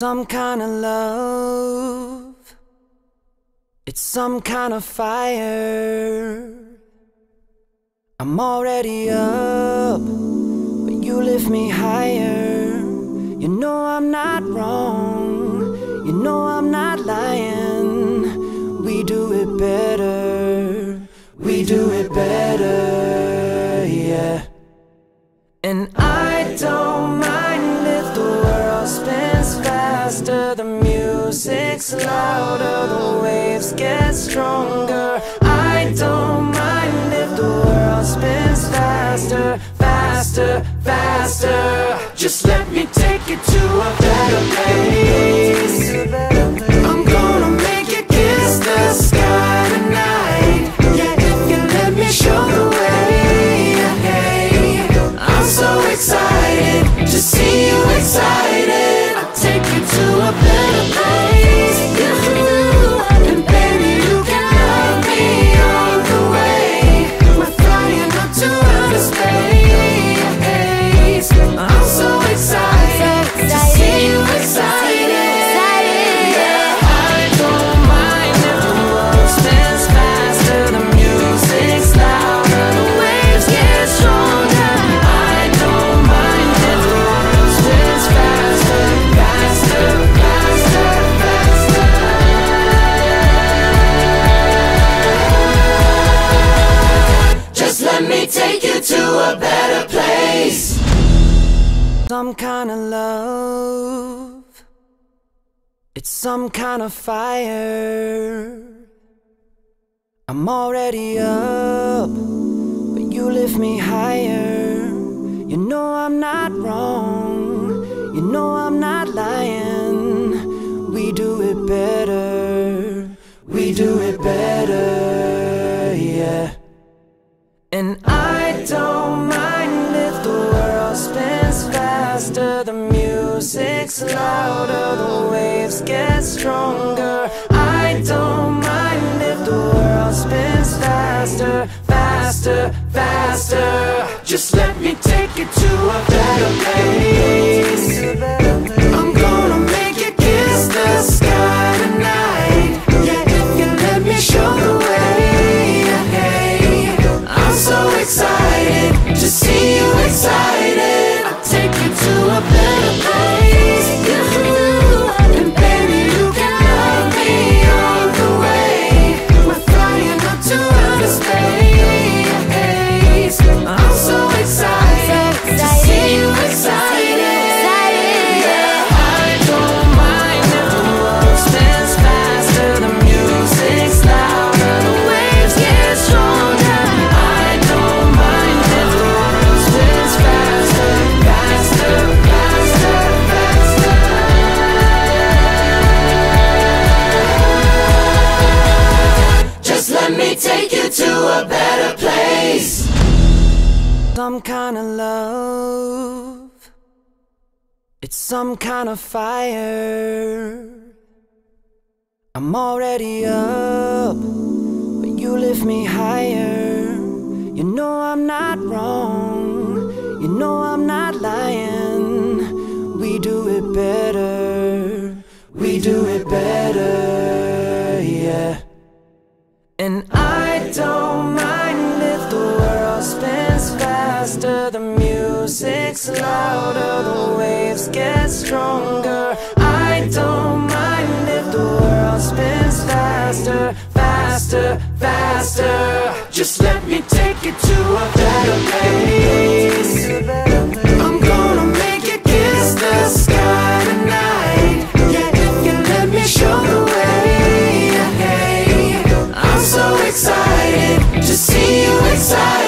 Some kind of love. It's some kind of fire. I'm already up, but you lift me higher. You know I'm not wrong. You know I'm not lying. We do it better. We do it better, yeah. And I louder, the waves get stronger. I don't mind if the world spins faster, faster, faster. Just let me take you to a better place. I'm gonna make you kiss the sky better place. Some kind of love. It's some kind of fire. I'm already up, but you lift me higher. Waves get stronger. I don't mind if the world spins faster, faster, faster. Just let me take you to a better place. A better place. Some kind of love. It's some kind of fire. I'm already up, but you lift me higher. You know I'm not wrong. You know I'm not lying. We do it better. We do it better, yeah. And I don't mind if the world spins faster, the music's louder, the waves get stronger. I don't mind if the world spins faster, faster, faster. Just let me take you to a better place. See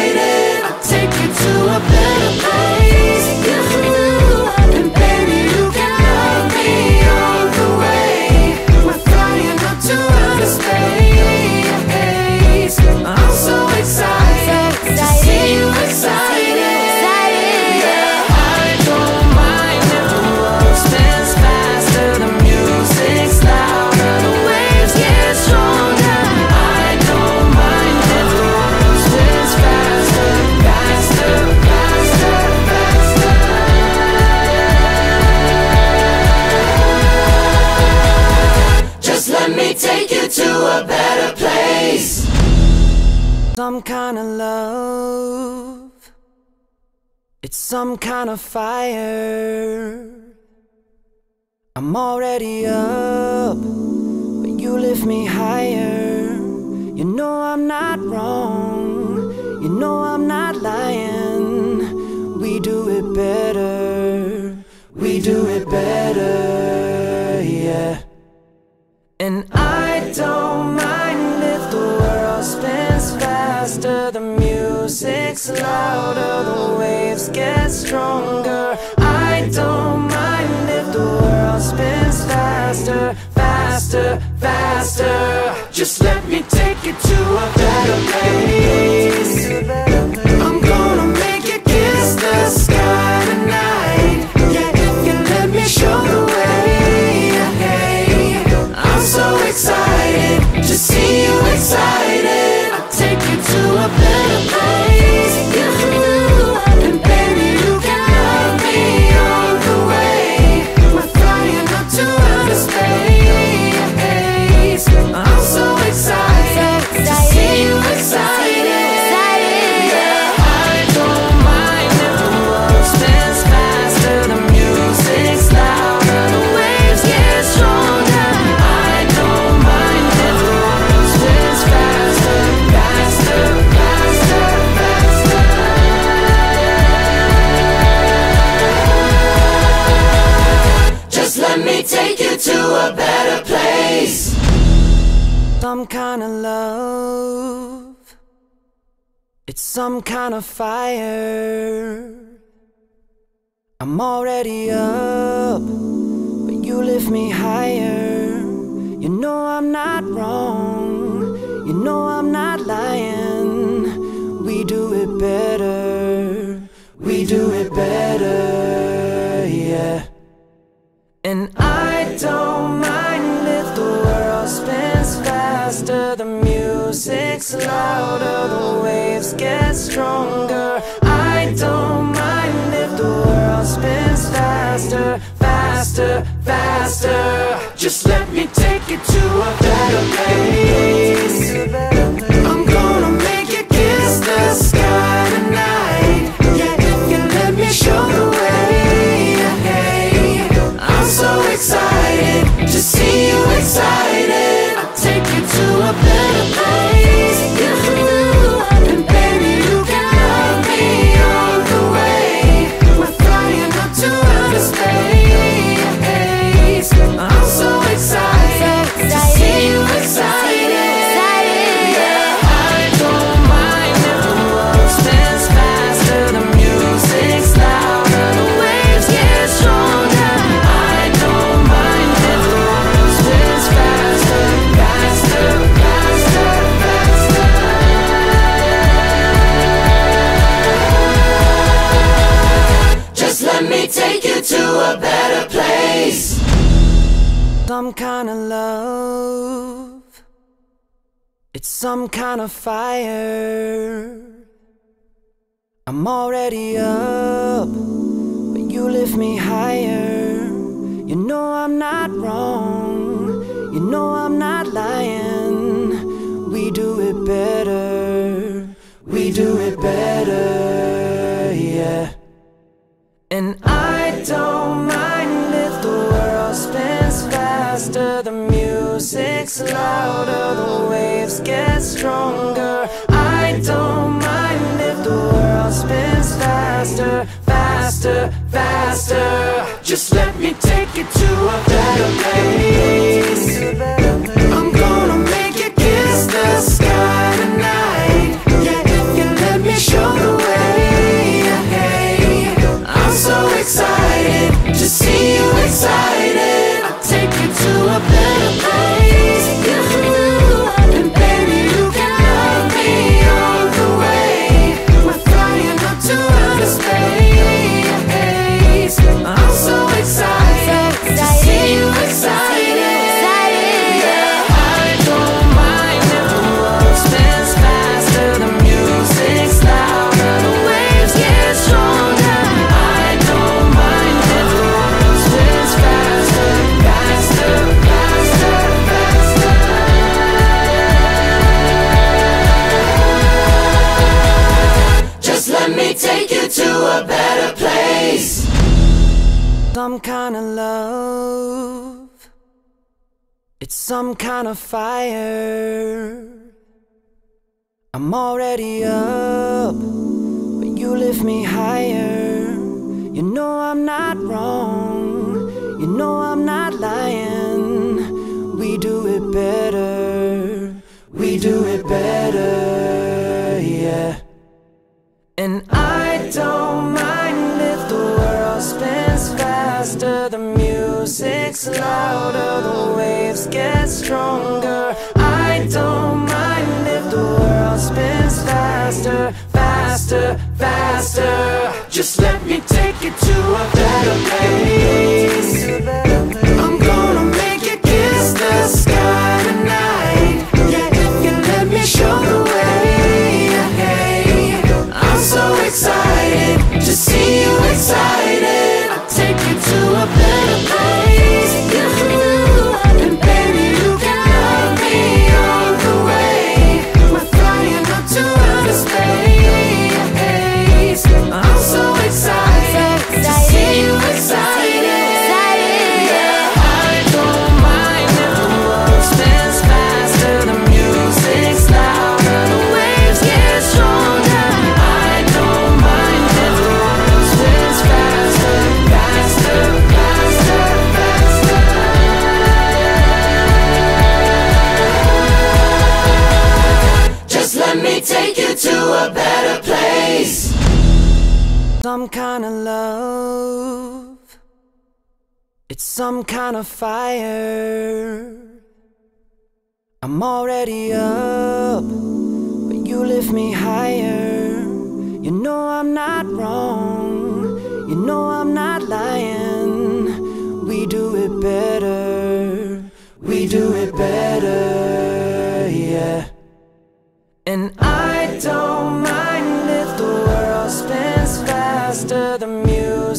some kind of fire. I'm already up, but you lift me higher. You know I'm not wrong, you know I'm not lying. We do it better, we do it better, yeah. And I louder, the waves get stronger. I don't mind if the world spins faster, faster, faster. Just let me take you to a better place. Kind of love. It's some kind of fire. I'm already up, but you lift me higher. You know I'm not wrong, you know I'm not lying. We do it better, we do it better, yeah. And I louder, the waves get stronger. I don't mind if the world spins faster, faster, faster. Just let me take you to a better place. I'm gonna make you kiss the sky tonight. Some kind of fire. I'm already up, but you lift me higher. You know I'm not wrong, you know I'm not lying. We do it better, we do it better, yeah. And I don't mind faster, the music's louder, the waves get stronger. I don't mind if the world spins faster, faster, faster. Just let me take you to a better place. I'm gonna make you kiss the sky tonight. Yeah, if you let me show the way. I'm so excited to see you excited. To a fire. I'm already up, but you lift me higher. You know I'm not wrong, you know I'm not lying. We do it better, we do it better, louder, the waves get stronger. I don't mind if the world spins faster, faster, faster. Just let me take you to a better place. I'm gonna make you kiss the sky tonight. Yeah, if you let me show the way. I'm so excited to see you excited. Kind of love. It's some kind of fire. I'm already up, but you lift me higher. You know I'm not wrong, you know I'm not lying. We do it better, we do it better, yeah. And I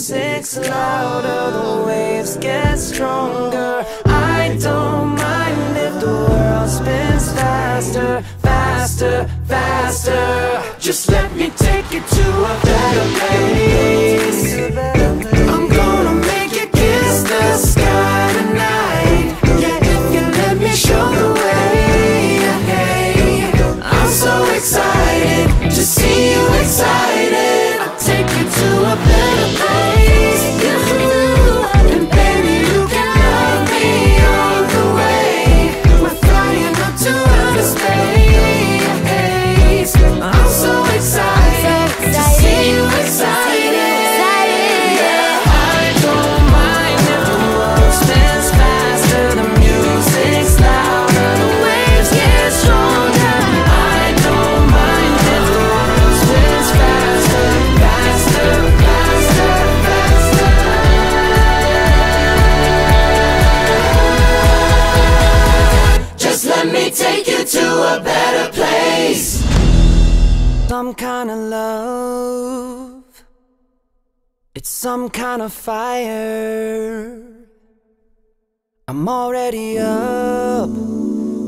music's louder, the waves get stronger. I don't mind if the world spins faster, faster, faster. Just let me take you to a better place. I'm gonna make you kiss the sky tonight. Yeah, if you let me show the way. I'm so excited to see you excited. Kind of love. It's some kind of fire. I'm already up,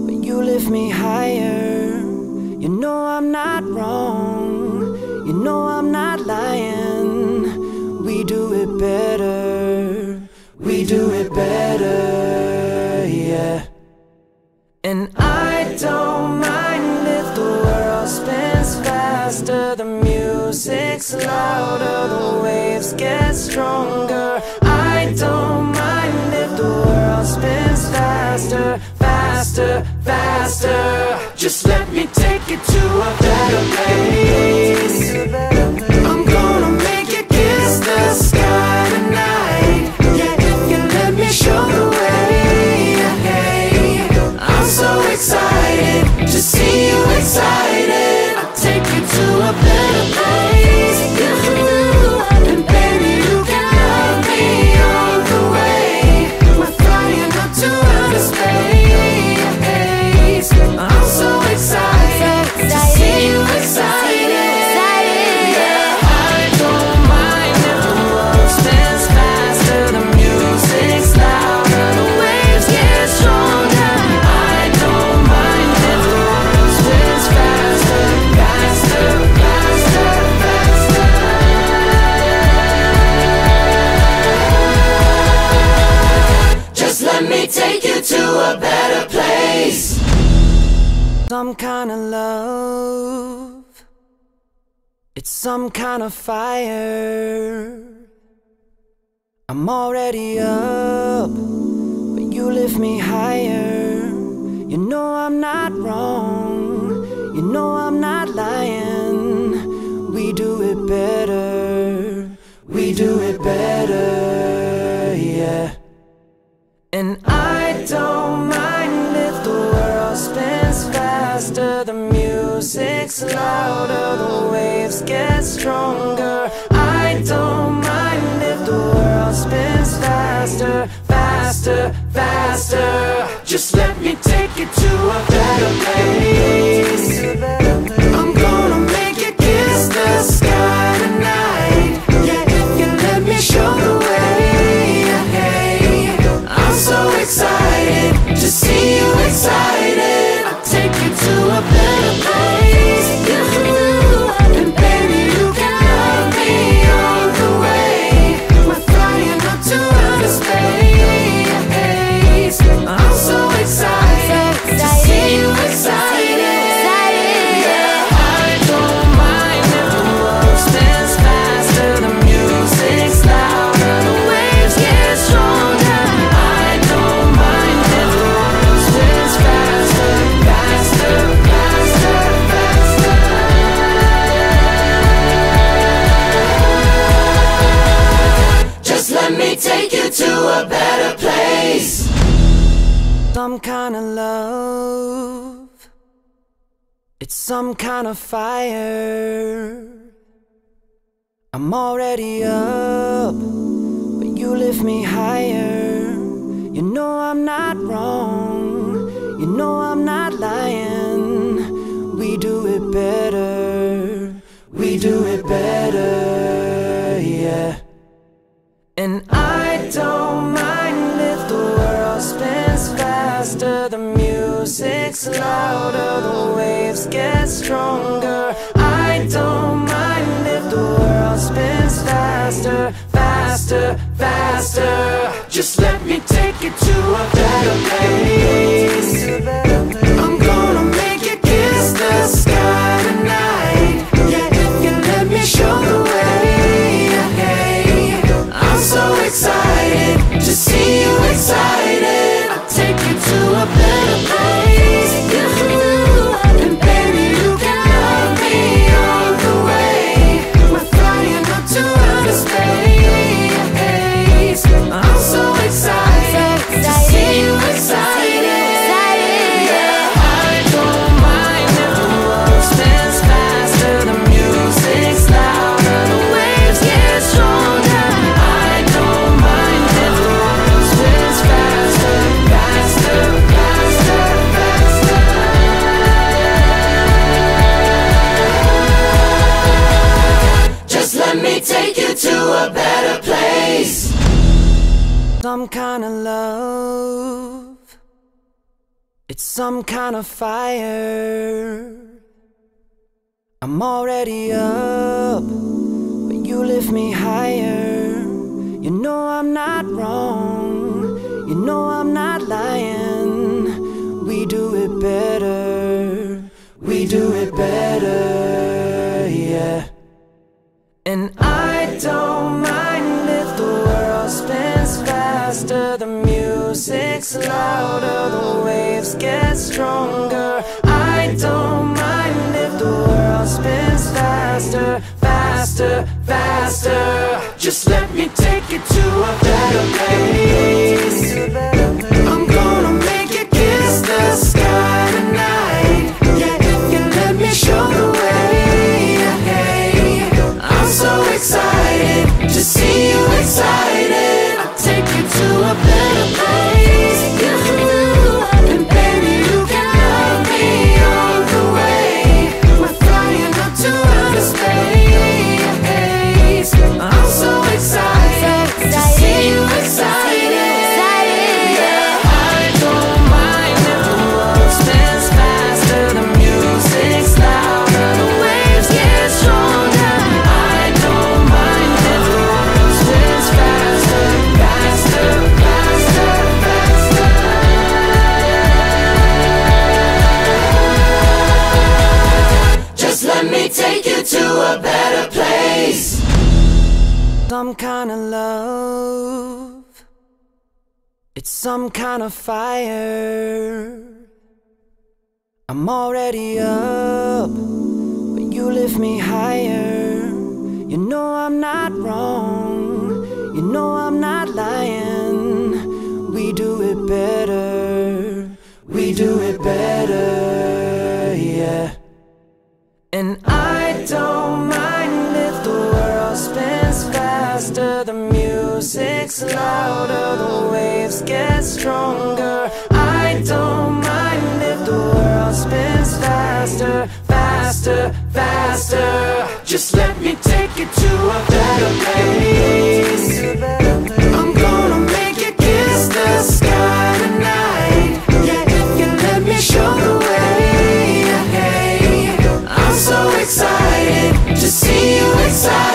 but you lift me higher. You know I'm not wrong, you know I'm not lying. We do it better, we do it better, yeah. And I music's louder, the waves get stronger. I don't mind if the world spins faster, faster, faster. Just let me take you to a better place. I'm gonna make you kiss the sky tonight. Yeah, if you let me show the way. I'm so excited to see you excited. A better place. Some kind of love. It's some kind of fire. I'm already up, but you lift me higher. You know I'm not wrong. You know I'm not lying. We do it better. We do it better, yeah. Don't mind if the world spins faster, the music's louder, the waves get stronger. I don't mind if the world spins faster, faster, faster. Just let me take you to a better place. I'm gonna make you kiss the sky excited. Some kind of love. It's some kind of fire. I'm already up, but you lift me higher. You know I'm not wrong. Louder, the waves get stronger. I don't mind if the world spins faster, faster, faster. Just let me take you to a better place. Kind of love. It's some kind of fire. I'm already up, but you lift me higher. You know I'm not wrong. You know I'm not lying. We do it better. We do it better, yeah. And I don't louder, the waves get stronger. I don't mind if the world spins faster, faster, faster. Just let me take you to a better place. a better place. Some kind of love, it's some kind of fire. I'm already up, but you lift me higher. You know I'm not wrong, you know I'm not lying. We do it better, we do it better, yeah. And I faster, the music's louder, the waves get stronger. I don't mind if the world spins faster, faster, faster. Just let me take you to a better place. I'm gonna make you kiss the sky tonight. Yeah, if you let me show the way. I'm so excited to see you excited.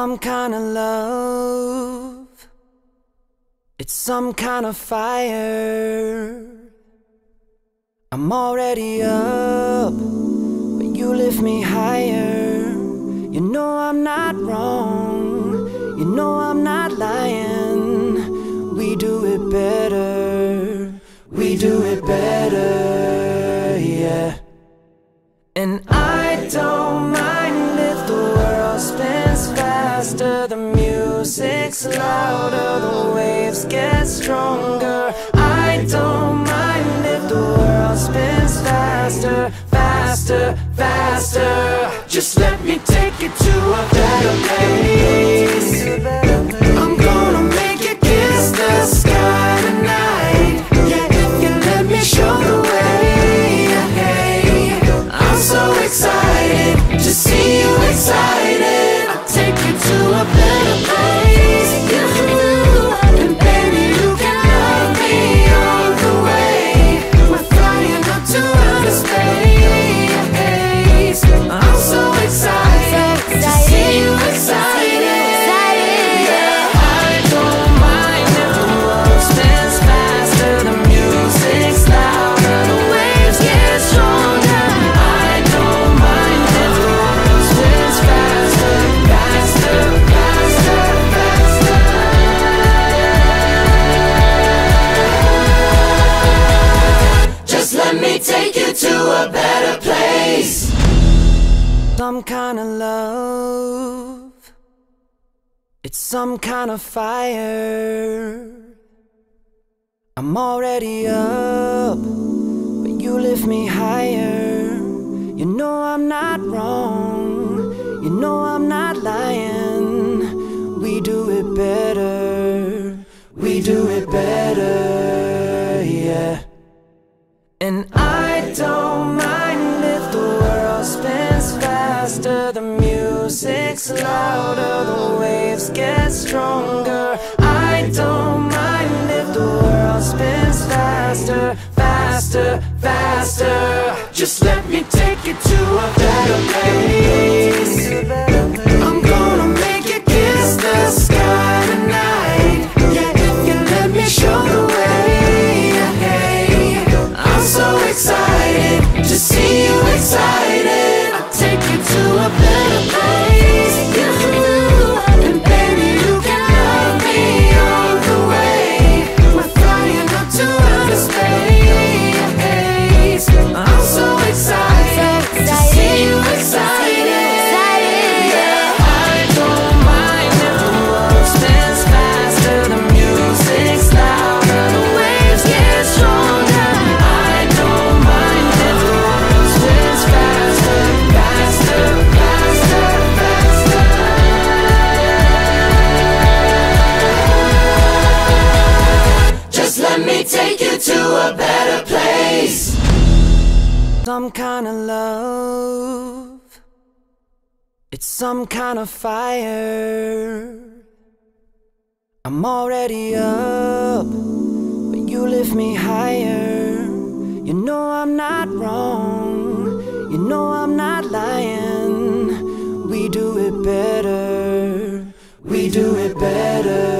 Some kind of love. It's some kind of fire. I'm already up, but you lift me higher. You know I'm not wrong, you know I'm not lying. We do it better, we do it better, yeah. And I don't music's louder, the waves get stronger. I don't mind if the world spins faster, faster, faster. Just let me take you to a better place. Fire. I'm already up, but you lift me higher. You know I'm not wrong, you know I'm not lying. We do it better, we do it better, music's louder, the waves get stronger. I don't mind if the world spins faster, faster, faster. Just let me take you to a better place. I'm gonna make you kiss the sky tonight. Yeah, if you let me show the way. I'm so excited to see you excited. Some kind of fire. I'm already up, but you lift me higher. You know I'm not wrong, you know I'm not lying. We do it better, we do it better,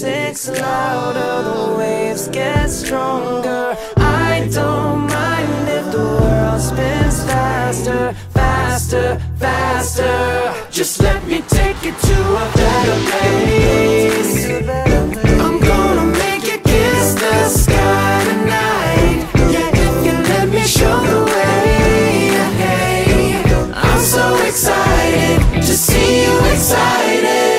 music's louder, the waves get stronger. I don't mind if the world spins faster, faster, faster. Just let me take you to a better place. I'm gonna make you kiss the sky tonight. Yeah, if you let me show the way. I'm so excited to see you excited.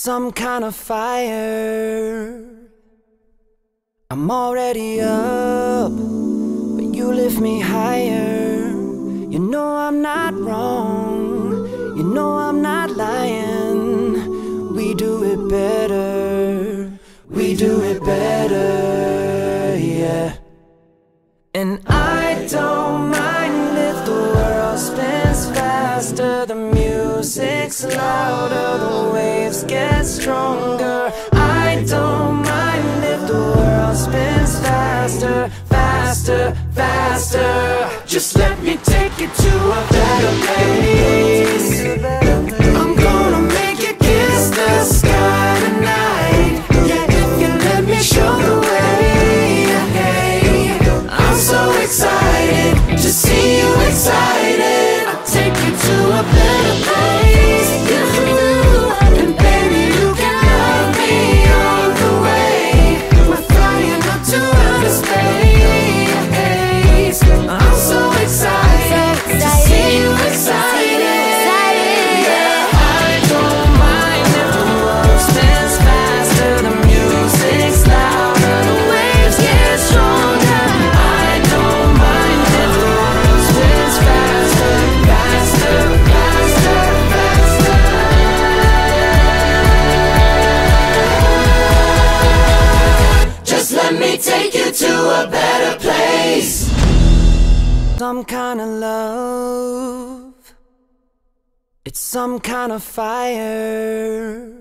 Some kind of fire. I'm already up, but you lift me higher. You know I'm not wrong, you know I'm not lying. We do it better, we do it better, yeah. And I louder, the waves get stronger. I don't mind if the world spins faster, faster, faster. Just let me take you to a better place. I'm gonna make you kiss the sky Some kind of love. It's some kind of fire.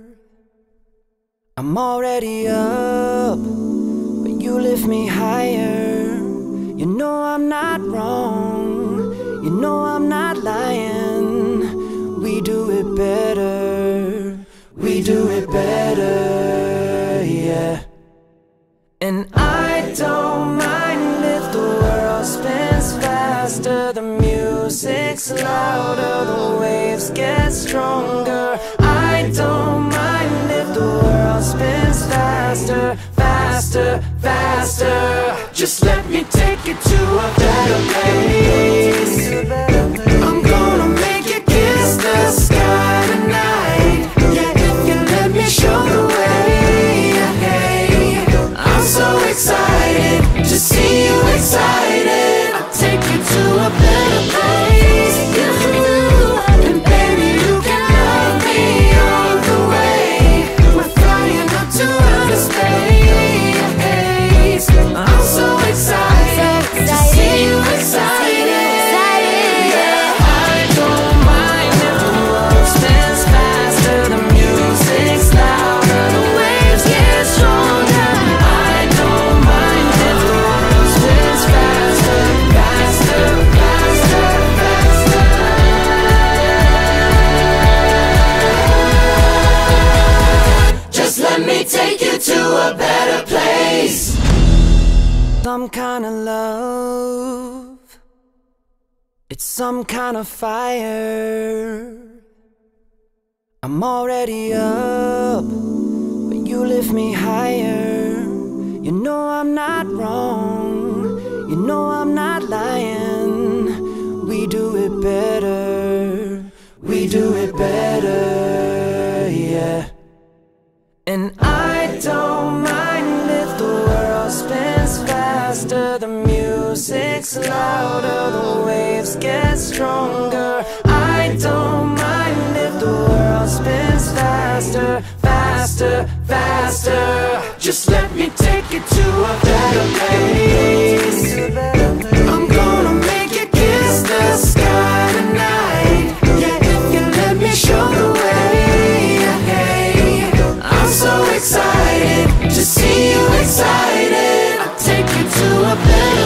I'm already up, but you lift me higher. You know I'm not wrong, you know I'm not lying. We do it better, we do it better, yeah. And I louder, the waves get stronger. I don't mind if the world spins faster, faster, faster. Just let me take you to a better place. I'm gonna make you kiss the sky tonight. Yeah, if you let me show the way. a better place. Some kind of love, it's some kind of fire. I'm already up, but you lift me higher. You know I'm not wrong, you know I'm not lying. We do it better, we do it better, yeah. And I music's louder, the waves get stronger. I don't mind if the world spins faster, faster, faster. Just let me take you to a better place. I'm gonna make you kiss the sky tonight. Yeah, if you let me show the way. I'm so excited to see you excited. I'll take you to a better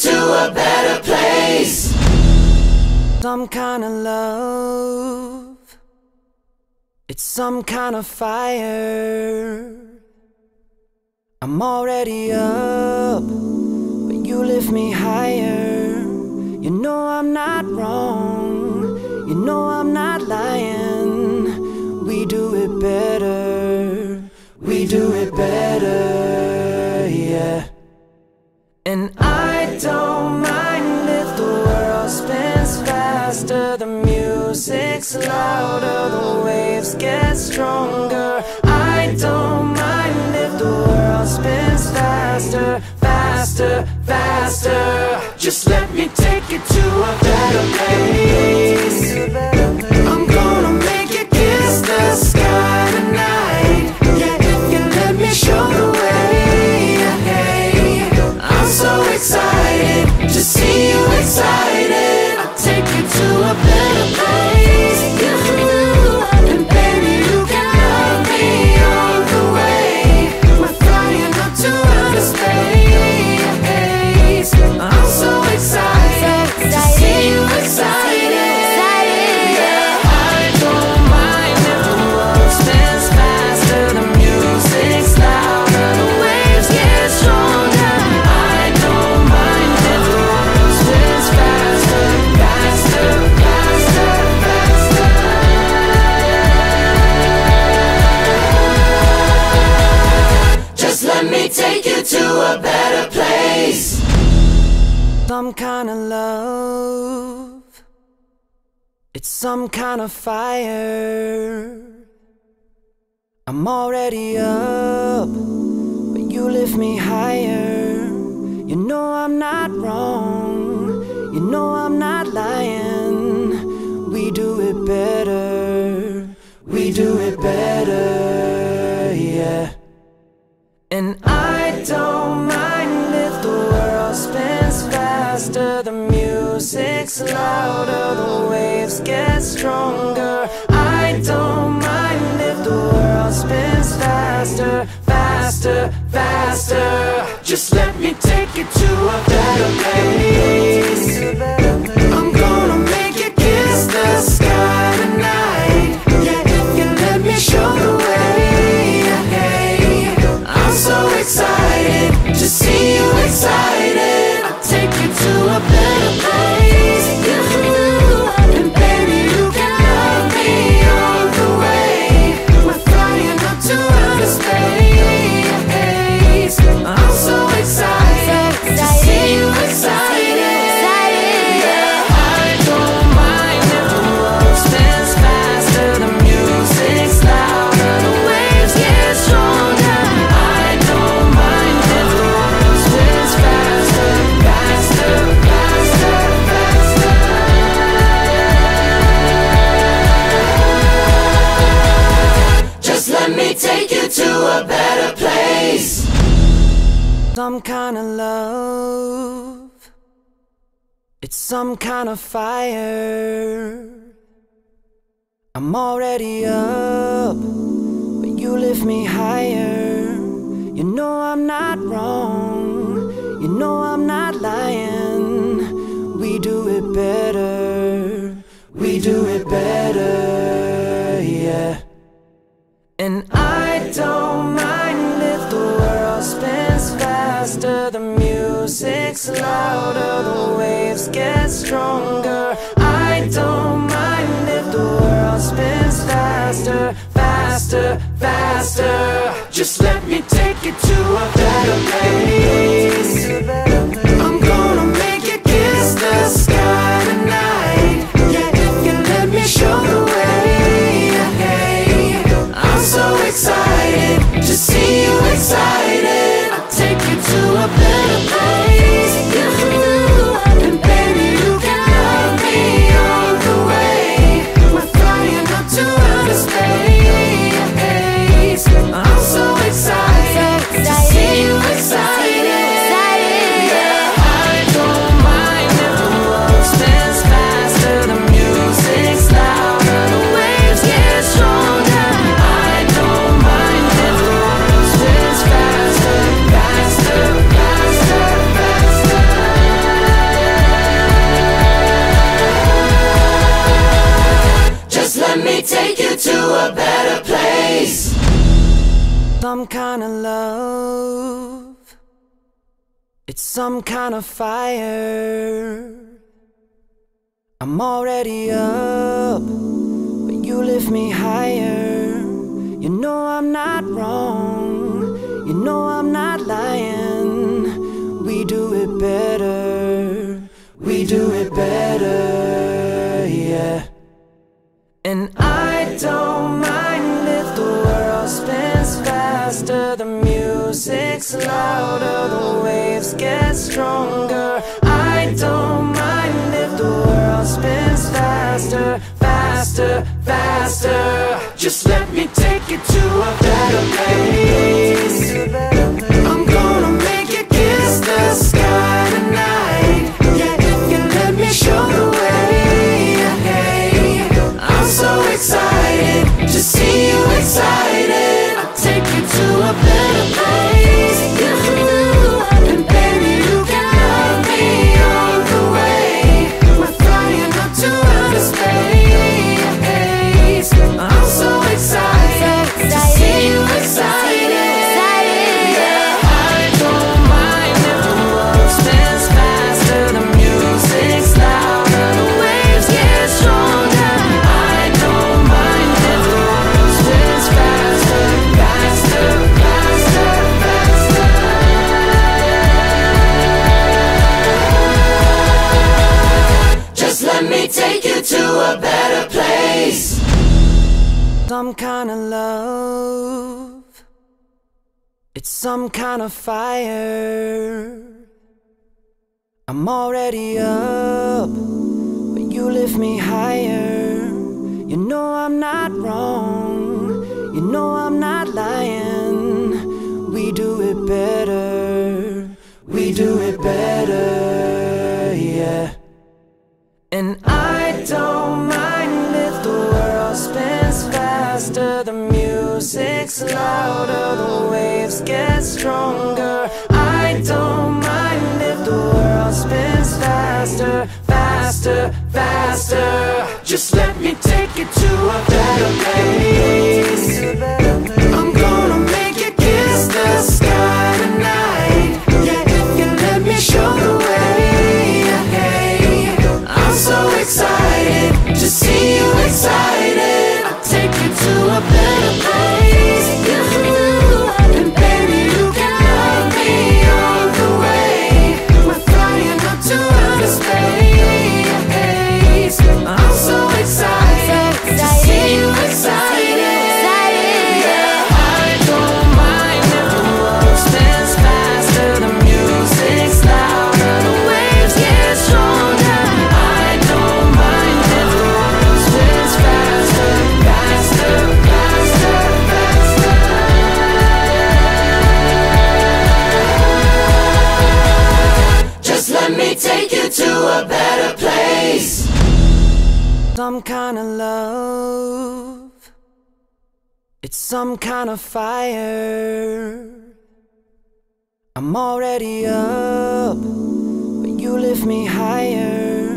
to a better place. Some kind of love. It's some kind of fire. I'm already up, but you lift me higher. You know I'm not wrong, you know I'm not lying. We do it better, we do it better, get stronger. I don't mind if the world spins faster, faster, faster. Just let me take you to a better place. A better place. Some kind of love. It's some kind of fire. I'm already up, but you lift me higher. You know I'm not wrong, you know I'm not lying. We do it better, we do it better, yeah. And I music's louder, the waves get stronger. I don't mind if the world spins faster, faster, faster. Just let me take you to a better place. I'm gonna make you kiss the sky tonight. Yeah, if you let me show the way. I'm so excited to see you excited. Some kind of love. It's some kind of fire. I'm already up, but you lift me higher. You know I'm not wrong, you know I'm not lying. We do it better, we do it better, yeah. And I music's louder, the waves get stronger. I don't mind if the world spins faster, faster, faster. Just let me take you to a better place. A better place. Some kind of love. It's some kind of fire. I'm already up, but you lift me higher. You know I'm not wrong, you know I'm not lying. We do it better, we do it better, yeah. And I don't mind if the world spins faster, the music's louder, the waves get stronger. I don't mind if the world spins faster, faster, faster. Just let me take you to a better place. I'm gonna make you kiss the sky fire. I'm already up, but you lift me higher. You know I'm not wrong, you know I'm not lying. We do it better, we do it better, yeah. And I don't mind if the world spins faster, the music's louder, the waves get stronger. I don't mind if the world spins faster, faster, faster. Just let me take you to a better place. I'm gonna make you kiss the sky tonight. Yeah, if you let me show the way. I'm so excited to see you excited. Kind of fire. I'm already up, but you lift me higher.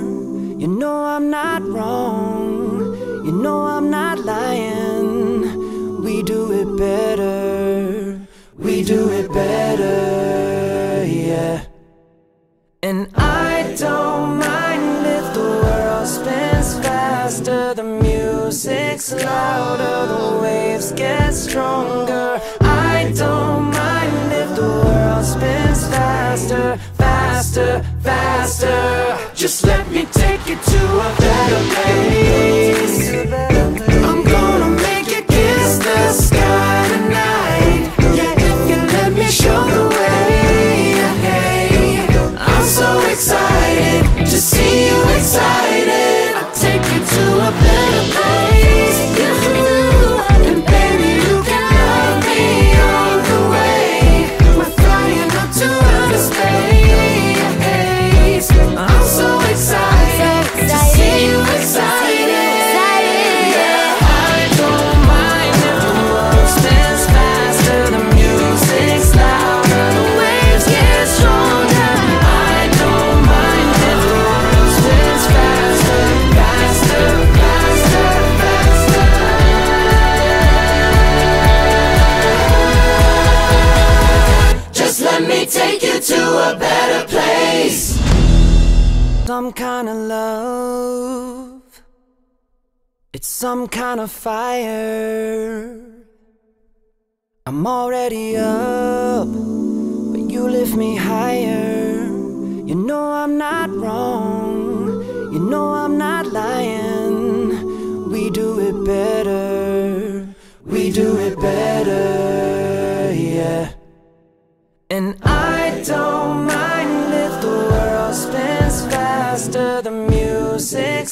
You know I'm not music's louder, the waves get stronger. I don't mind if the world spins faster, faster, faster. Just let me take you to a better place. Some kind of fire. I'm already up, but you lift me higher. You know I'm not wrong. You know I'm not lying. We do it better. We do it better,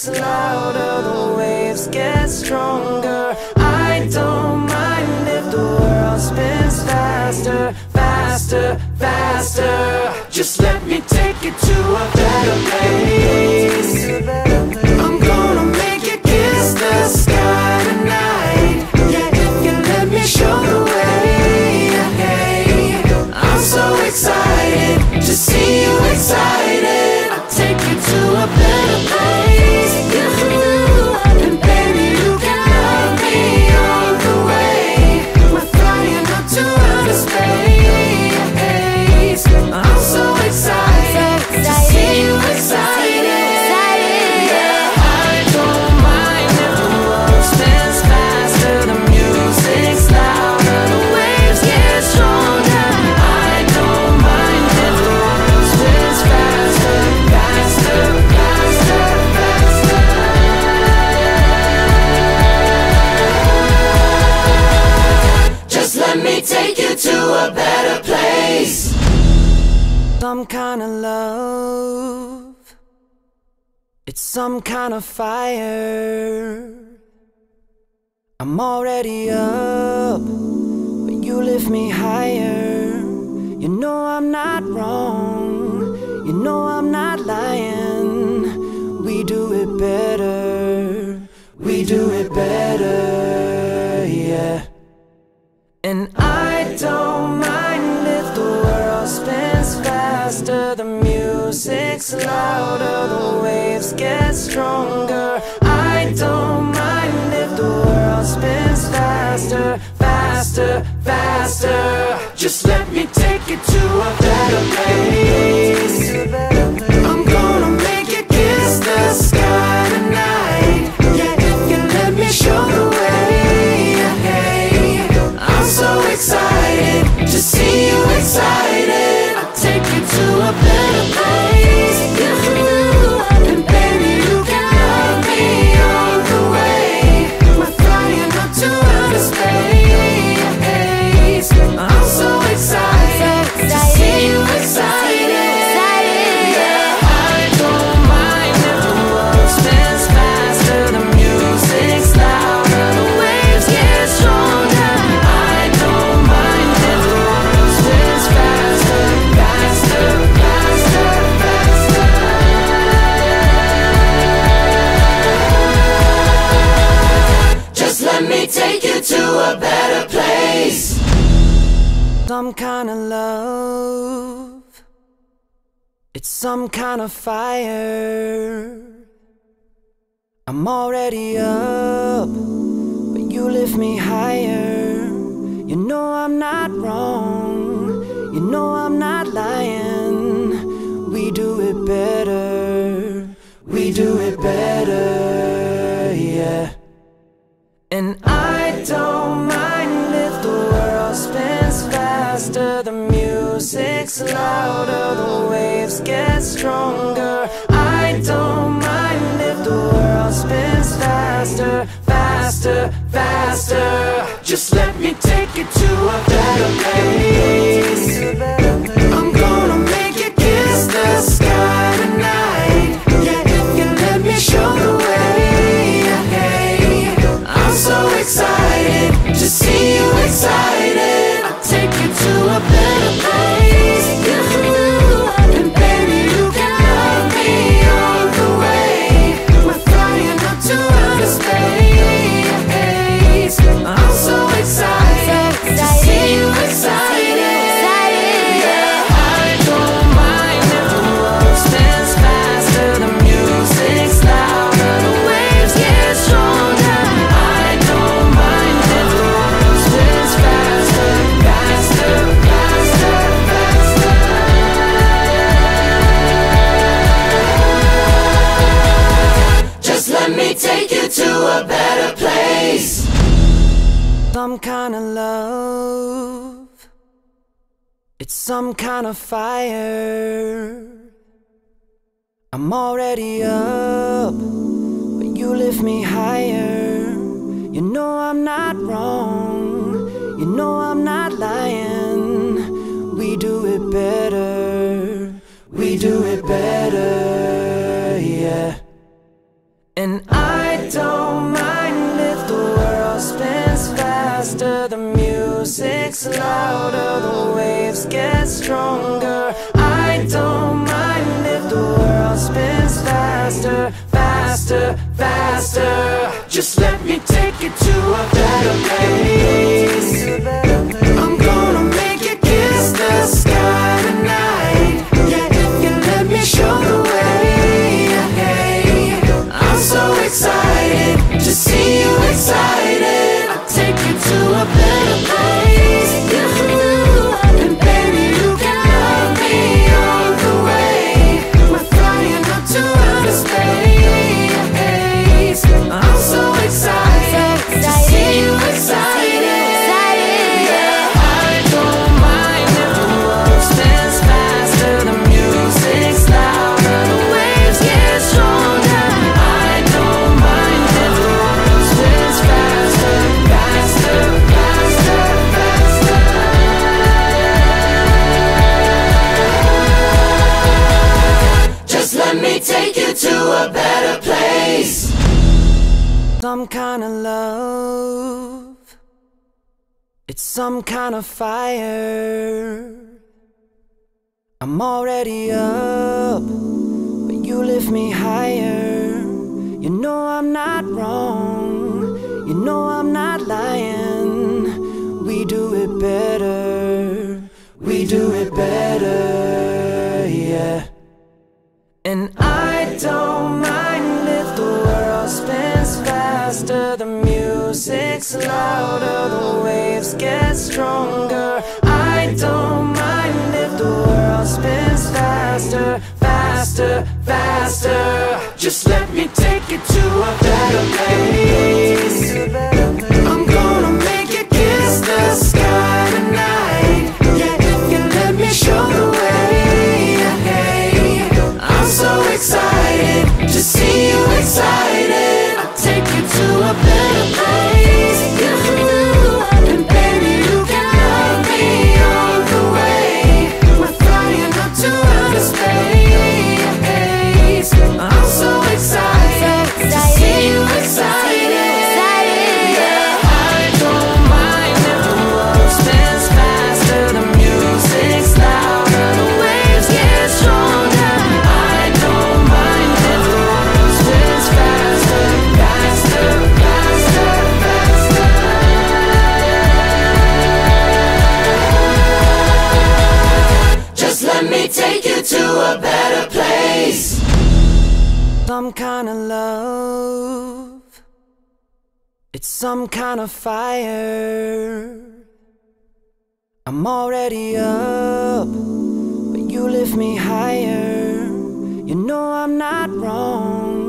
music's louder, the waves get stronger. I don't mind if the world spins faster, faster, faster. Just let me take you to a better place. I'm gonna make you kiss the sky tonight. Yeah, if you let me show the way. I'm so excited to see you excited. Kind of love. It's some kind of fire. I'm already up, but you lift me higher. You know I'm not wrong. You know I'm not lying. We do it better. We do it better, yeah. And I music's louder, the waves get stronger. I don't mind if the world spins faster, faster, faster. Just let me take you to a better place. I'm gonna make you kiss the sky tonight. Yeah, if you let me show the way. I'm so excited to see you excited. Some kind of love. It's some kind of fire. I'm already up, but you lift me higher. You know I'm not wrong, you know I'm not lying. We do it better, we do it better, yeah. And I music's louder, the waves get stronger. I don't mind if the world spins faster, faster, faster. Just let me take you to a better place. I'm gonna make you kiss the sky tonight. Yeah, if you let me show the way. I'm so excited to see you excited. I'll take you to a better to a better place. Some kind of love. It's some kind of fire. I'm already up, but you lift me higher. Waves get stronger. A better place. Some kind of love. It's some kind of fire. I'm already up, but you lift me higher. You know I'm not wrong, you know I'm not lying. We do it better, we do it better, I don't mind if the world spins faster, the music's louder, the waves get stronger. I don't mind if the world spins faster, faster, faster. Just let me kind of love. It's some kind of fire. I'm already up, but you lift me higher. You know I'm not wrong.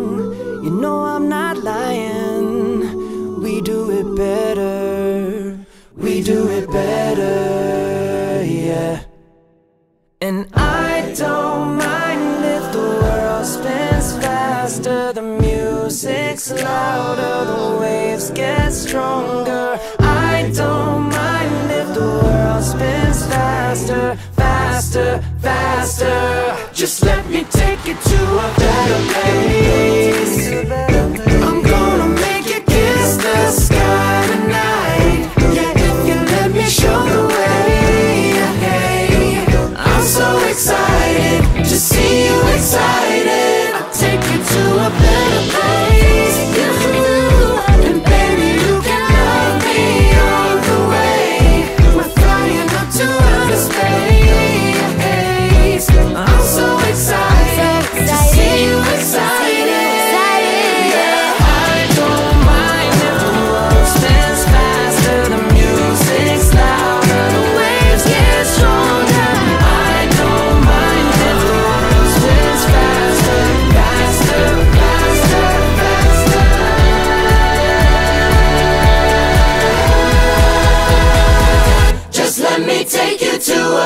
You know I'm not lying. We do it better. We do it better, yeah. And I don't mind music's louder, the waves get stronger. I don't mind if the world spins faster, faster, faster. Just let me take you to a better place.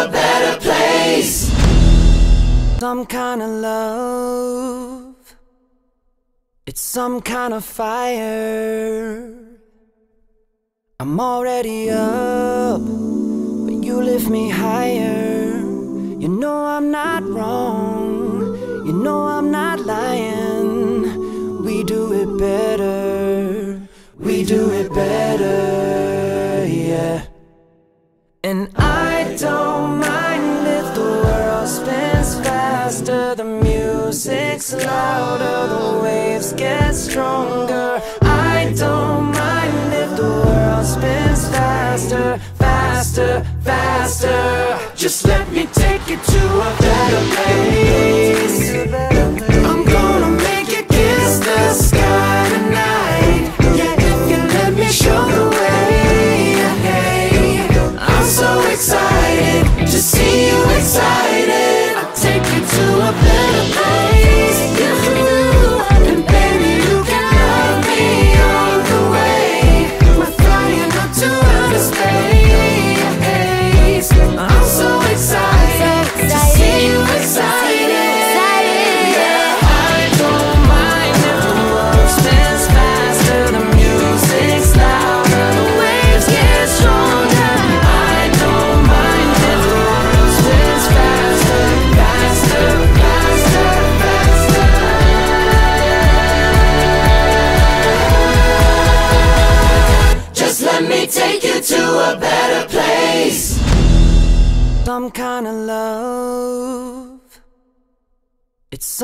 A better place. Some kind of love. It's some kind of fire. I'm already up, but you lift me higher. You know I'm not wrong. You know I'm not lying. We do it better. We do it better, yeah. And I don't mind if the world spins faster, the music's louder, the waves get stronger. I don't mind if the world spins faster, faster, faster. Just let me take you to a better place. I'm gonna make you kiss the sky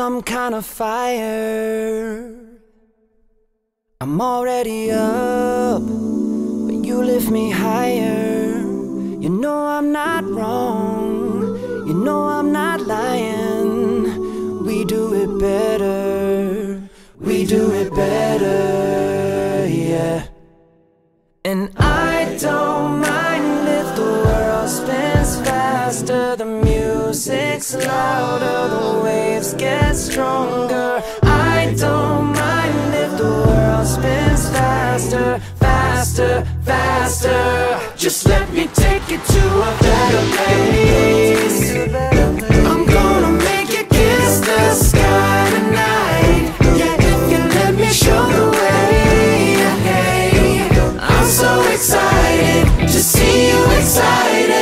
some kind of fire. I'm already up, but you lift me higher. You know I'm not wrong. You know I'm not lying. We do it better. We do it better, yeah. And I don't mind if the world spins faster, the music's louder, the waves get stronger. I don't mind if the world spins faster, faster, faster. Just let me take you to a better place. I'm gonna make the sky tonight. Yeah, if you let me show the way. I'm so excited to see you excited.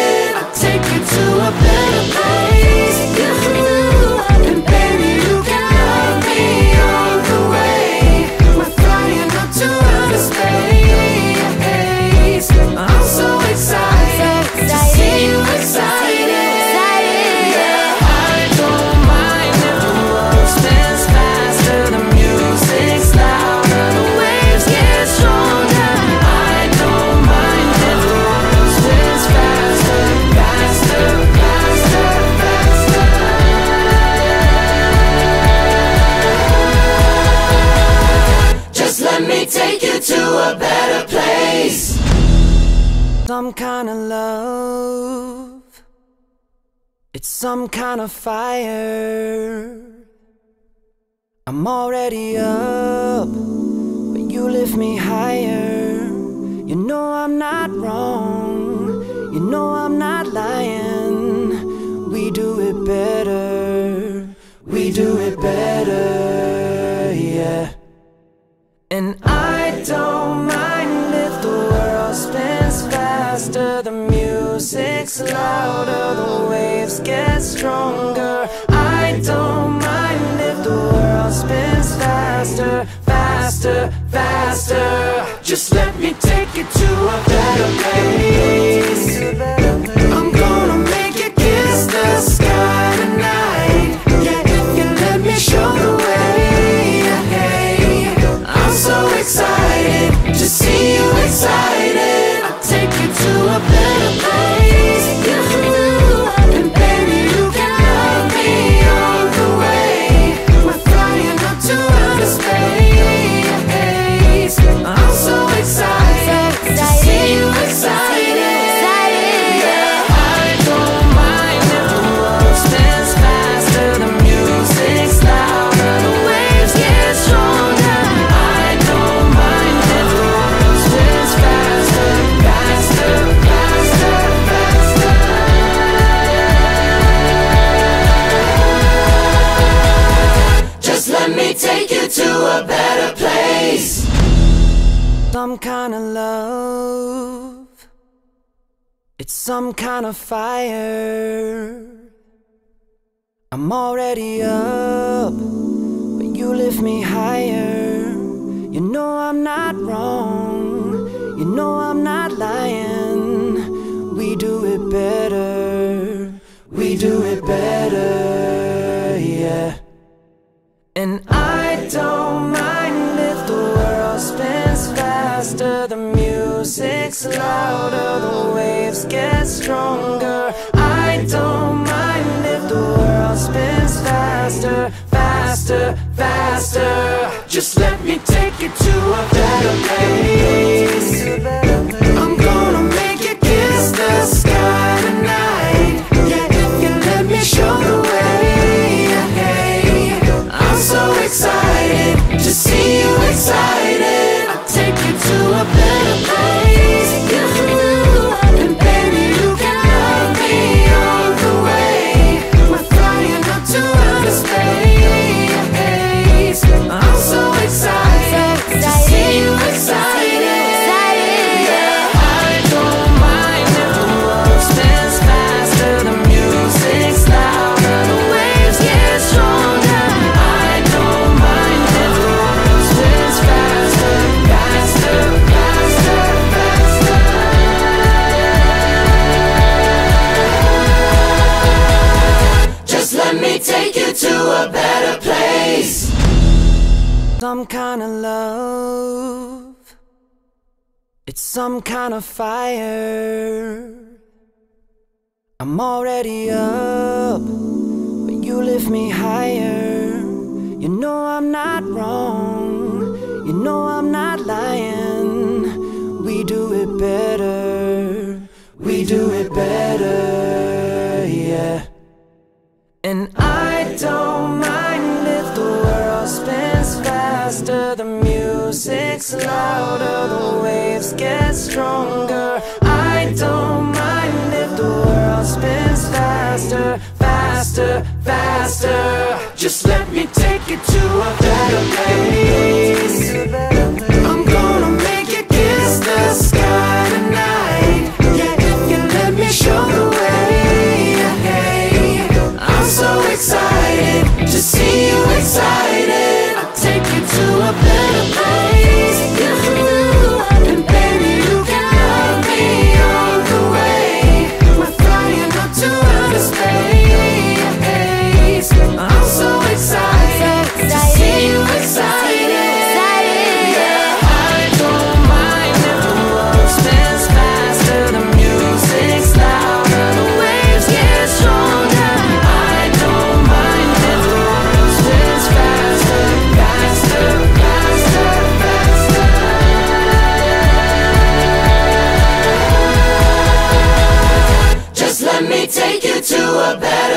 Some kind of fire. I'm already up, but you lift me higher. You know I'm not wrong. You know I'm not lying. We do it better. We do it better, yeah. And I don't mind if the world spins faster, the music's louder, the waves get stronger. I don't mind if the world spins faster, faster, faster. Just let me take you to a better place. I'm gonna make you kiss the sky tonight. Yeah, if you let me show the way. I'm so excited to see you excited. Some kind of fire. I'm already up, but you lift me higher. You know I'm not wrong. You know I'm not lying. We do it better. We do it better, yeah. And I louder, the waves get stronger. I don't mind if the world spins faster, faster, faster. Just let me take you to a better place. I'm gonna make you kiss the sky tonight. Yeah, if you let me show the way. Some kind of love. It's some kind of fire. I'm already up, but you lift me higher. You know I'm not wrong. You know I'm not lying. We do it better. We do it better, yeah. And I louder, the waves get stronger. I don't mind if the world spins faster, faster, faster. Just let me take you to a better place. I'm gonna make you kiss the sky tonight. Yeah, if you let me show the the best.